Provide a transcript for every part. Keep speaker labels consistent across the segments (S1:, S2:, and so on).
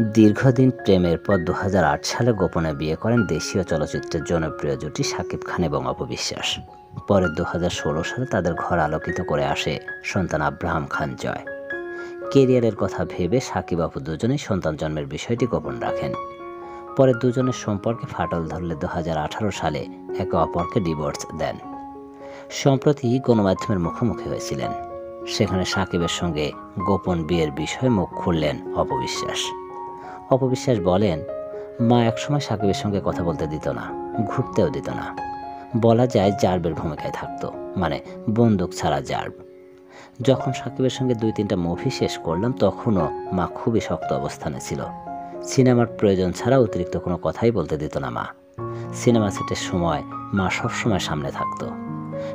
S1: দীর্ঘদিন প্রেমের পর দুহাজার আট সালে গোপনে বিয়ে করেন দেশীয় চলচ্চিত্রের জনপ্রিয় জুটি শাকিব খান এবং অপবিশ্বাস পরে দু হাজার ষোলো সালে তাদের ঘর আলোকিত করে আসে সন্তান আব্রাহাম খান জয়। কেরিয়ারের কথা ভেবে সাকিব আপু দুজনেই সন্তান জন্মের বিষয়টি গোপন রাখেন। পরে দুজনের সম্পর্কে ফাটল ধরলে দু হাজার আঠারো সালে একে অপরকে ডিভোর্স দেন। সম্প্রতি গণমাধ্যমের মুখোমুখি হয়েছিলেন। সেখানে সাকিবের সঙ্গে গোপন বিয়ের বিষয়ে মুখ খুললেন অপবিশ্বাস অপবিশ্বাস বলেন, মা একসময় সাকিবের সঙ্গে কথা বলতে দিত না, ঘুরতেও দিত না। বলা যায় জার্বের ভূমিকায় থাকতো মানে বন্দুক ছাড়া জার্ব। যখন সাকিবের সঙ্গে দুই তিনটা মুভি শেষ করলাম, তখনও মা খুবই শক্ত অবস্থানে ছিল। সিনেমার প্রয়োজন ছাড়া অতিরিক্ত কোনো কথাই বলতে দিত না মা। সিনেমা সেটের সময় মা সবসময় সামনে থাকতো।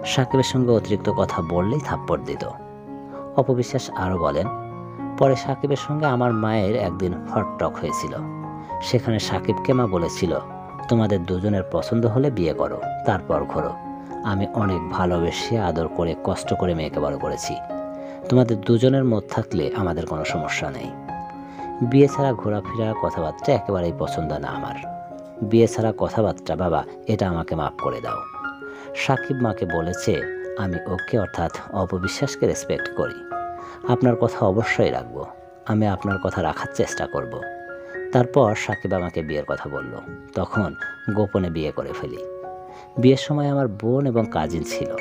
S1: সাকিবের সঙ্গে অতিরিক্ত কথা বললেই থাপ্পড় দিত। অপবিশ্বাস আরও বলেন পরে সাকিবের সঙ্গে আমার মায়ের একদিন হটটক হয়েছিল। সেখানে সাকিবকে মা বলেছিল, তোমাদের দুজনের পছন্দ হলে বিয়ে করো, তারপর ঘোরো। আমি অনেক ভালোবেসে আদর করে, কষ্ট করে মেয়েকে বড় করেছি। তোমাদের দুজনের মত থাকলে আমাদের কোনো সমস্যা নেই। বিয়ে ছাড়া ঘোরাফেরা, কথাবার্তা একেবারেই পছন্দ না আমার। বিয়ে ছাড়া কথাবার্তা, বাবা, এটা আমাকে মাফ করে দাও। সাকিব মাকে বলেছে, আমি ওকে অর্থাৎ অপবিশ্বাসকে রেসপেক্ট করি। আপনার কথা অবশ্যই রাখব। আমি আপনার কথা রাখার চেষ্টা করব। তারপর সাকিব আমাকে বিয়ের কথা বলল। তখন গোপনে বিয়ে করে ফেলি। বিয়ের সময় আমার বোন এবং কাজিন ছিল।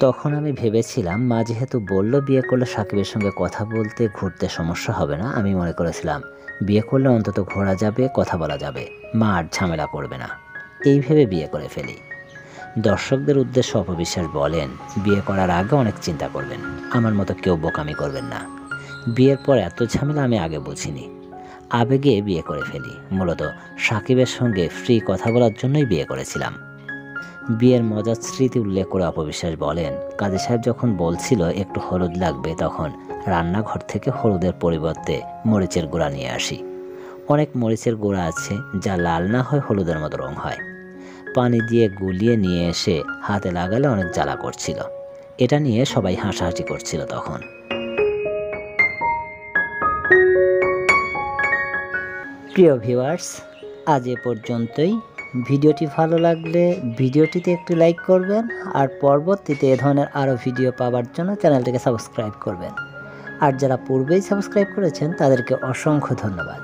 S1: তখন আমি ভেবেছিলাম, মা যেহেতু বলল বিয়ে করলে সাকিবের সঙ্গে কথা বলতে ঘুরতে সমস্যা হবে না, আমি মনে করেছিলাম, বিয়ে করলে অন্তত ঘোরা যাবে, কথা বলা যাবে। মা আর ঝামেলা করবে না। এই ভেবে বিয়ে করে ফেলি। দর্শকদের উদ্দেশ্যে অপবিশ্বাস বলেন, বিয়ে করার আগে অনেক চিন্তা করবেন, আমার মতো কেউ বোকামি করবেন না। বিয়ের পর এত ঝামেলা আমি আগে বুঝিনি। আবেগে বিয়ে করে ফেলি, মূলত সাকিবের সঙ্গে ফ্রি কথা বলার জন্যই বিয়ে করেছিলাম। বিয়ের মজার স্মৃতি উল্লেখ করে অপবিশ্বাস বলেন, কাজী সাহেব যখন বলছিল একটু হলুদ লাগবে, তখন রান্নাঘর থেকে হলুদের পরিবর্তে মরিচের গুঁড়া নিয়ে আসি। অনেক মরিচের গুঁড়া আছে, যা লাল না হয় হলুদের মতো রং হয়। পানি দিয়ে গুলিয়ে নিয়ে এসে হাতে লাগালে অনেক জ্বালা করছিল। এটা নিয়ে সবাই হাসাহাসি করছিল তখন। প্রিয় ভিউয়ার্স, আজ এ পর্যন্তই। ভিডিওটি ভালো লাগলে ভিডিওটিতে একটি লাইক করবেন আর পরবর্তীতে এ ধরনের আরও ভিডিও পাওয়ার জন্য চ্যানেলটিকে সাবস্ক্রাইব করবেন। আর যারা পূর্বেই সাবস্ক্রাইব করেছেন, তাদেরকে অসংখ্য ধন্যবাদ।